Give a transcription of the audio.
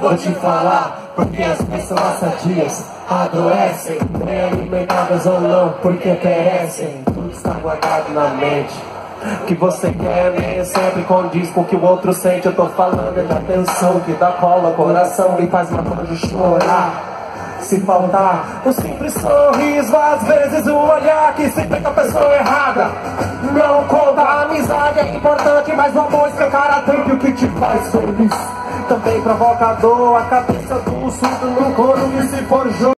vou te falar, porque as pessoas sadias adoecem, bem alimentadas ou não, porque perecem. Tudo está guardado na mente. Que você quer nem sempre condiz com o que o outro sente. Eu tô falando é da atenção que dá cola, coração me faz coisa chorar se faltar O simples sorriso, às vezes o olhar que sempre a pessoa errada Não conta, a amizade é importante Mas o amor escancara tanto o que te faz feliz. Também provocador, a cabeça do surdo no coro E se for jogo